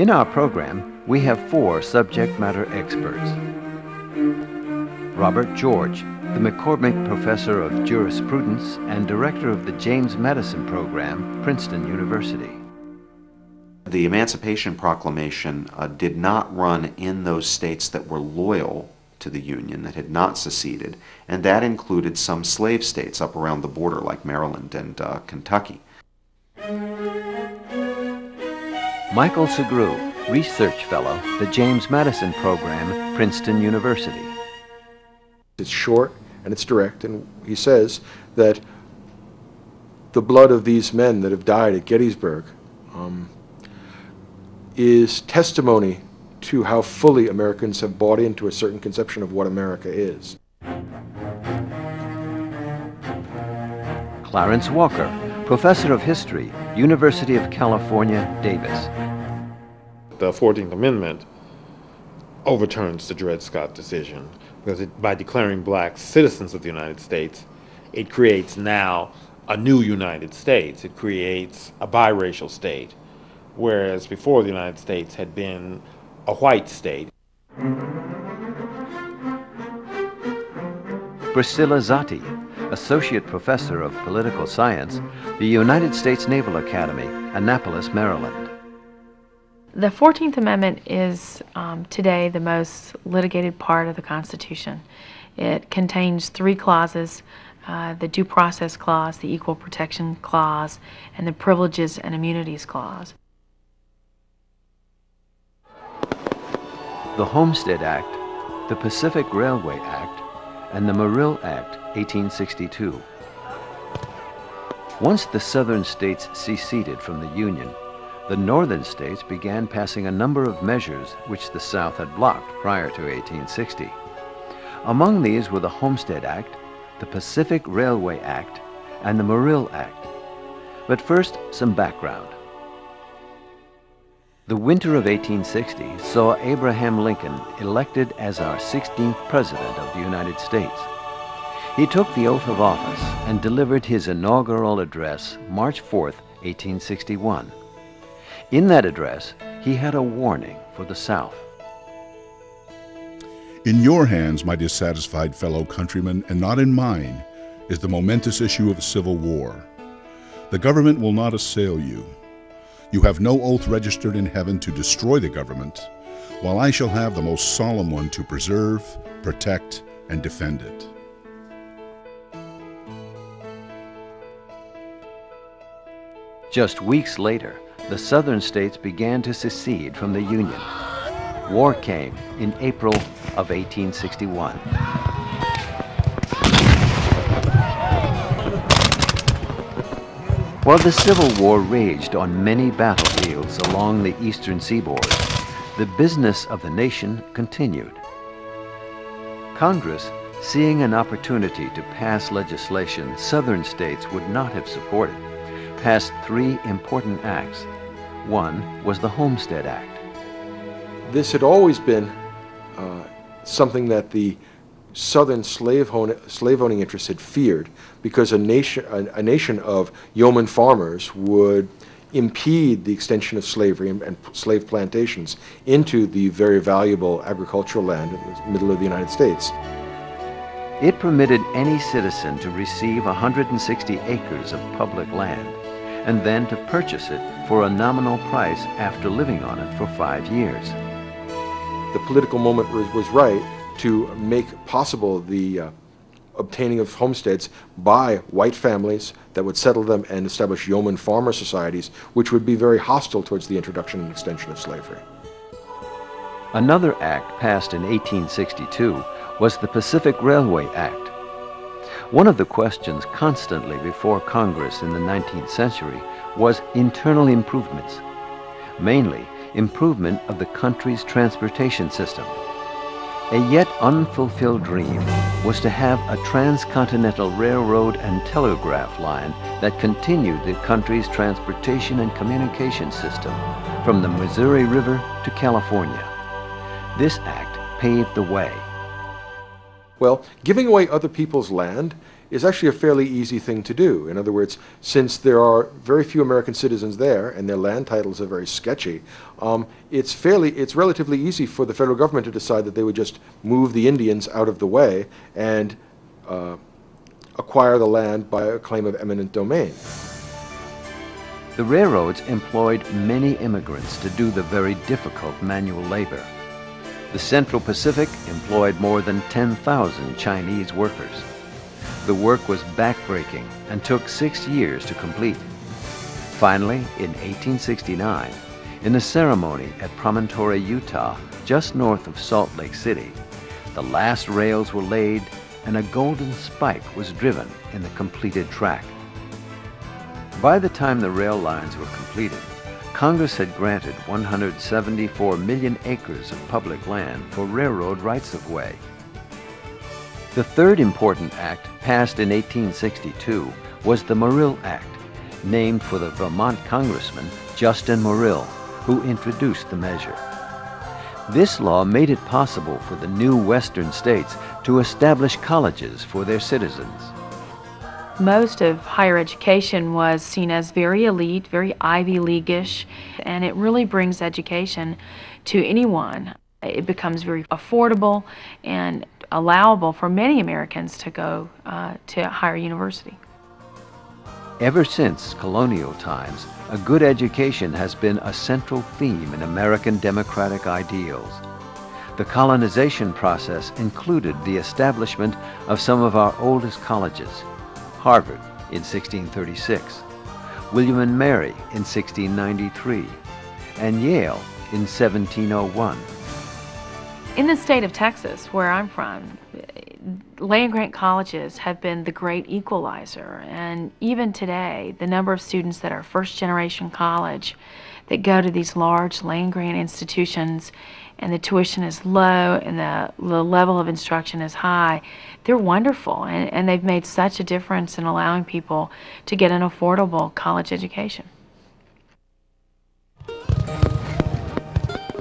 In our program, we have four subject matter experts. Robert George, the McCormick Professor of Jurisprudence and Director of the James Madison Program, Princeton University. The Emancipation Proclamation uh, did not run in those states that were loyal to the Union, that had not seceded, and that included some slave states up around the border like Maryland and uh, Kentucky. Michael Sugrue, Research Fellow, the James Madison Program, Princeton University. It's short and it's direct, and he says that the blood of these men that have died at Gettysburg um, is testimony to how fully Americans have bought into a certain conception of what America is. Clarence Walker, Professor of History, University of California, Davis. The 14th Amendment overturns the Dred Scott decision because it, by declaring blacks citizens of the United States, it creates now a new United States. It creates a biracial state, whereas before the United States had been a white state. Priscilla Zotti, Associate Professor of Political Science, the United States Naval Academy, Annapolis, Maryland. The 14th Amendment is um, today the most litigated part of the Constitution. It contains three clauses uh, the Due Process Clause, the Equal Protection Clause, and the Privileges and Immunities Clause. The Homestead Act, the Pacific Railway Act, and the Morrill Act, 1862. Once the southern states seceded from the Union, the northern states began passing a number of measures which the South had blocked prior to 1860. Among these were the Homestead Act, the Pacific Railway Act, and the Morrill Act. But first, some background. The winter of 1860 saw Abraham Lincoln elected as our 16th President of the United States. He took the oath of office and delivered his inaugural address March 4, 1861. In that address, he had a warning for the South. In your hands, my dissatisfied fellow countrymen, and not in mine, is the momentous issue of civil war. The government will not assail you. You have no oath registered in heaven to destroy the government, while I shall have the most solemn one to preserve, protect, and defend it. Just weeks later, the southern states began to secede from the Union. War came in April of 1861. While the Civil War raged on many battlefields along the eastern seaboard, the business of the nation continued. Congress, seeing an opportunity to pass legislation southern states would not have supported, passed three important acts one was the Homestead Act. This had always been uh, something that the southern slave, slave owning interests had feared because a nation, a, a, nation of yeoman farmers would impede the extension of slavery and, and, slave plantations into the very valuable agricultural land in the middle of the United States. It permitted any citizen to receive 160 acres of public land and then to purchase it for a nominal price after living on it for five years. The political moment was, was right to make possible the uh, obtaining of homesteads by white families that would settle them and establish yeoman farmer societies, which would be very hostile towards the introduction and extension of slavery. Another act passed in 1862 was the Pacific Railway Act. One of the questions constantly before Congress in the 19th century was internal improvements, mainly improvement of the country's transportation system. A yet unfulfilled dream was to have a transcontinental railroad and telegraph line that continued the country's transportation and communication system from the Missouri River to California. This act paved the way well, giving away other people's land is actually a fairly easy thing to do. In other words, since there are very few American citizens there and their land titles are very sketchy, um, it's fairly, it's relatively easy for the federal government to decide that they would just move the Indians out of the way and uh, acquire the land by a claim of eminent domain. The railroads employed many immigrants to do the very difficult manual labor. The Central Pacific employed more than 10,000 Chinese workers. The work was backbreaking and took six years to complete. Finally, in 1869, in a ceremony at Promontory, Utah, just north of Salt Lake City, the last rails were laid and a golden spike was driven in the completed track. By the time the rail lines were completed, Congress had granted 174 million acres of public land for railroad rights-of-way. The third important act passed in 1862 was the Morrill Act, named for the Vermont Congressman Justin Morrill, who introduced the measure. This law made it possible for the new western states to establish colleges for their citizens most of higher education was seen as very elite, very Ivy Leagueish, and it really brings education to anyone. It becomes very affordable and allowable for many Americans to go uh, to higher university. Ever since colonial times, a good education has been a central theme in American democratic ideals. The colonization process included the establishment of some of our oldest colleges, Harvard in 1636, William and Mary in 1693, and Yale in 1701. In the state of Texas, where I'm from, land grant colleges have been the great equalizer. And even today, the number of students that are first generation college that go to these large land grant institutions and the tuition is low and the, the level of instruction is high, they're wonderful. And, and they've made such a difference in allowing people to get an affordable college education.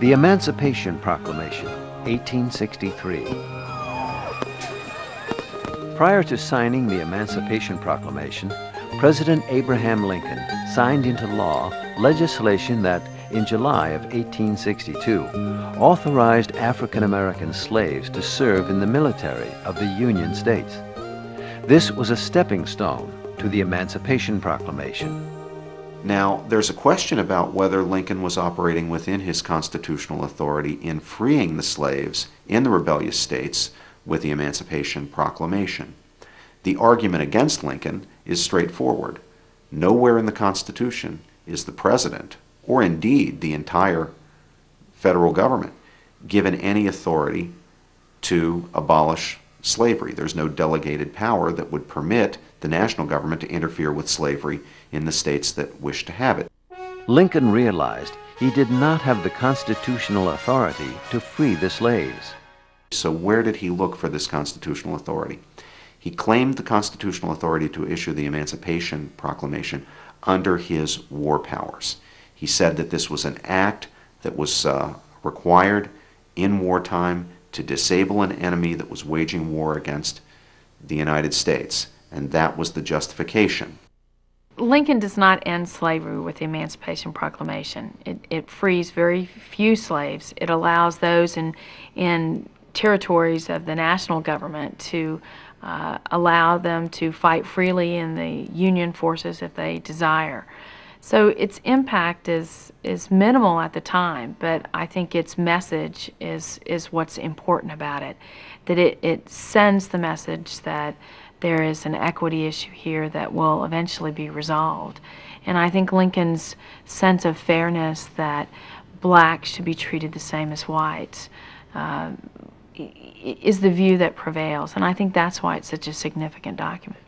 The Emancipation Proclamation, 1863. Prior to signing the Emancipation Proclamation, President Abraham Lincoln signed into law legislation that in July of 1862 authorized African American slaves to serve in the military of the Union States. This was a stepping stone to the Emancipation Proclamation. Now, there's a question about whether Lincoln was operating within his constitutional authority in freeing the slaves in the rebellious states with the Emancipation Proclamation. The argument against Lincoln is straightforward. Nowhere in the Constitution is the president or indeed the entire federal government, given any authority to abolish slavery. There's no delegated power that would permit the national government to interfere with slavery in the states that wish to have it. Lincoln realized he did not have the constitutional authority to free the slaves. So where did he look for this constitutional authority? He claimed the constitutional authority to issue the Emancipation Proclamation under his war powers. He said that this was an act that was uh, required in wartime to disable an enemy that was waging war against the United States, and that was the justification. Lincoln does not end slavery with the Emancipation Proclamation. It, it frees very few slaves. It allows those in, in territories of the national government to uh, allow them to fight freely in the Union forces if they desire. So its impact is is minimal at the time, but I think its message is is what's important about it. That it, it sends the message that there is an equity issue here that will eventually be resolved. And I think Lincoln's sense of fairness that blacks should be treated the same as whites uh, is the view that prevails. And I think that's why it's such a significant document.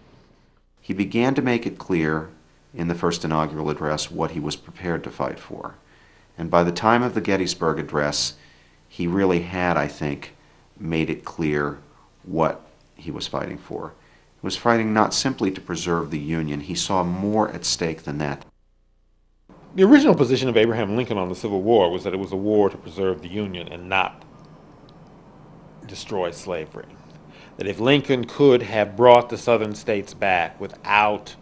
He began to make it clear in the first inaugural address what he was prepared to fight for. And by the time of the Gettysburg Address, he really had, I think, made it clear what he was fighting for. He was fighting not simply to preserve the Union, he saw more at stake than that. The original position of Abraham Lincoln on the Civil War was that it was a war to preserve the Union and not destroy slavery. that if Lincoln could have brought the southern states back without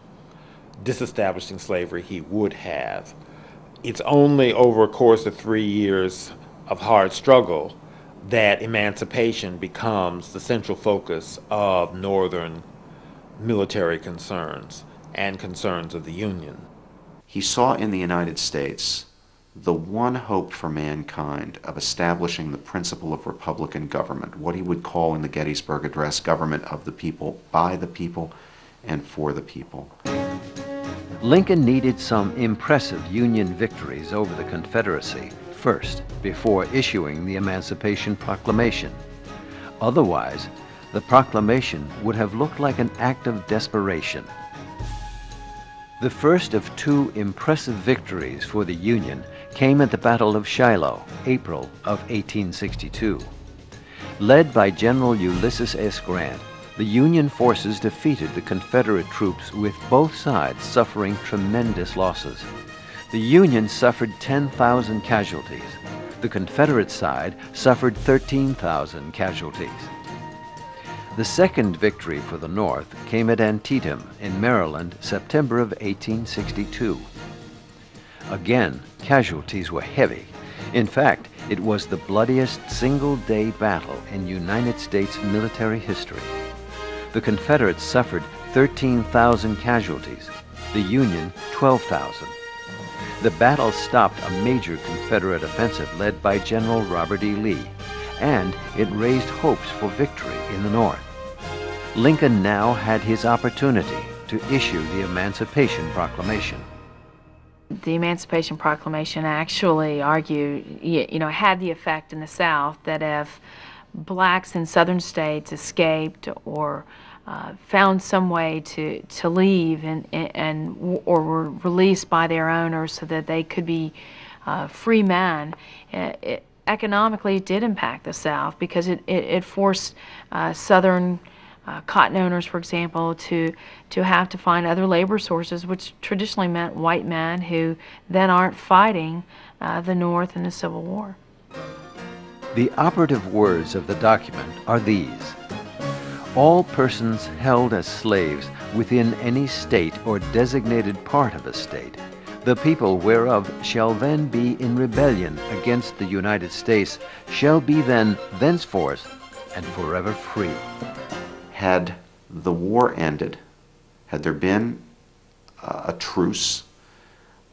disestablishing slavery, he would have. It's only over a course of three years of hard struggle that emancipation becomes the central focus of Northern military concerns and concerns of the Union. He saw in the United States the one hope for mankind of establishing the principle of Republican government, what he would call in the Gettysburg Address government of the people, by the people, and for the people. Lincoln needed some impressive Union victories over the Confederacy first before issuing the Emancipation Proclamation. Otherwise, the proclamation would have looked like an act of desperation. The first of two impressive victories for the Union came at the Battle of Shiloh, April of 1862. Led by General Ulysses S. Grant, the Union forces defeated the Confederate troops with both sides suffering tremendous losses. The Union suffered 10,000 casualties. The Confederate side suffered 13,000 casualties. The second victory for the North came at Antietam in Maryland, September of 1862. Again, casualties were heavy. In fact, it was the bloodiest single-day battle in United States military history. The Confederates suffered 13,000 casualties, the Union 12,000. The battle stopped a major Confederate offensive led by General Robert E. Lee, and it raised hopes for victory in the North. Lincoln now had his opportunity to issue the Emancipation Proclamation. The Emancipation Proclamation actually argued, you know, had the effect in the South that if blacks in southern states escaped or uh, found some way to, to leave and, and or were released by their owners so that they could be uh, free men, it, it, economically it did impact the South because it, it, it forced uh, southern uh, cotton owners, for example, to to have to find other labor sources, which traditionally meant white men who then aren't fighting uh, the North in the Civil War. The operative words of the document are these. All persons held as slaves within any state or designated part of a state, the people whereof shall then be in rebellion against the United States, shall be then thenceforth and forever free. Had the war ended, had there been uh, a truce,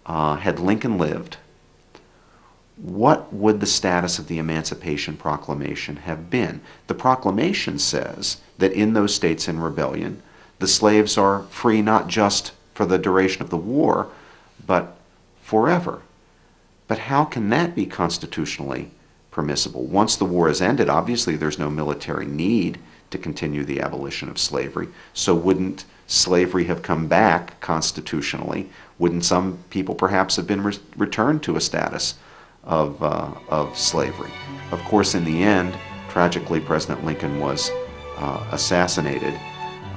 uh, had Lincoln lived, what would the status of the Emancipation Proclamation have been? The proclamation says that in those states in rebellion, the slaves are free not just for the duration of the war, but forever. But how can that be constitutionally permissible? Once the war is ended, obviously there's no military need to continue the abolition of slavery. So wouldn't slavery have come back constitutionally? Wouldn't some people perhaps have been re returned to a status of, uh, of slavery? Of course, in the end, tragically, President Lincoln was uh, assassinated,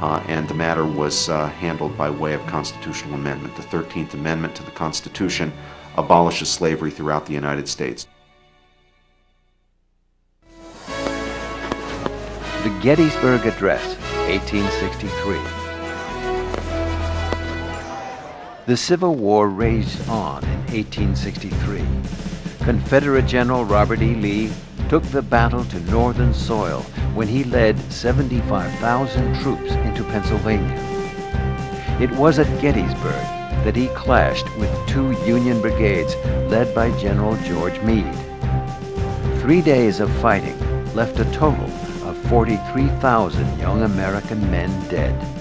uh, and the matter was uh, handled by way of constitutional amendment. The 13th Amendment to the Constitution abolishes slavery throughout the United States. The Gettysburg Address, 1863. The Civil War raged on in 1863. Confederate General Robert E. Lee took the battle to northern soil when he led 75,000 troops into Pennsylvania. It was at Gettysburg that he clashed with two Union brigades led by General George Meade. Three days of fighting left a total of 43,000 young American men dead.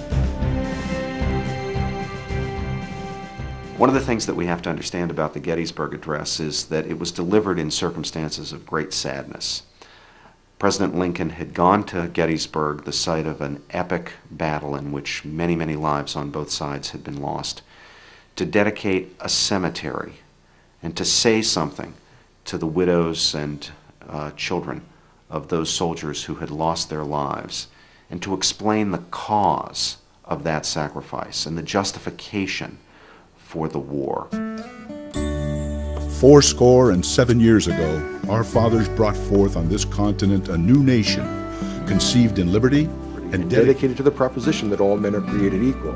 One of the things that we have to understand about the Gettysburg Address is that it was delivered in circumstances of great sadness. President Lincoln had gone to Gettysburg, the site of an epic battle in which many, many lives on both sides had been lost, to dedicate a cemetery and to say something to the widows and uh, children of those soldiers who had lost their lives and to explain the cause of that sacrifice and the justification for the war. Four score and seven years ago, our fathers brought forth on this continent a new nation, conceived in liberty, And and dedicated to the proposition that all men are created equal.